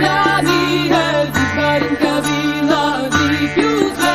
Navi, Navi, Navi, Navi, Navi,